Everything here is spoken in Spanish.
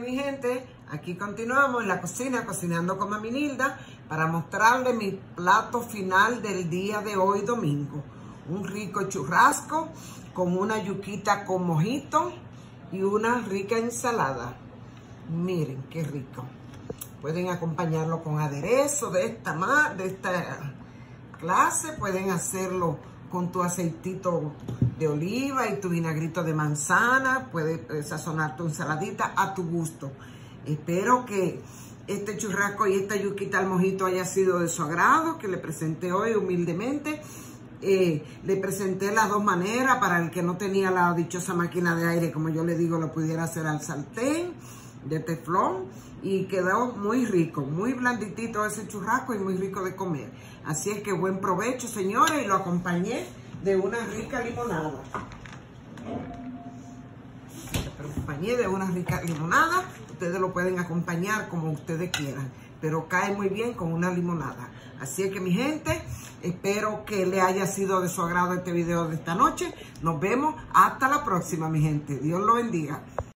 Mi gente, aquí continuamos en la cocina, cocinando con Mami Nilda, para mostrarle mi plato final del día de hoy, domingo. Un rico churrasco con una yuquita con mojito y una rica ensalada. Miren qué rico. Pueden acompañarlo con aderezo de esta, de esta clase, pueden hacerlo con tu aceitito de oliva y tu vinagrito de manzana. Puedes eh, sazonar tu ensaladita a tu gusto. Espero que este churrasco y esta yuquita al mojito haya sido de su agrado, que le presenté hoy humildemente. Eh, le presenté las dos maneras para el que no tenía la dichosa máquina de aire, como yo le digo, lo pudiera hacer al sartén de teflón y quedó muy rico, muy blanditito ese churrasco y muy rico de comer. Así es que buen provecho, señores, y lo acompañé de una rica limonada. Acompañé de una rica limonada. Ustedes lo pueden acompañar como ustedes quieran, pero cae muy bien con una limonada. Así que mi gente, espero que le haya sido de su agrado este video de esta noche. Nos vemos hasta la próxima, mi gente. Dios lo bendiga.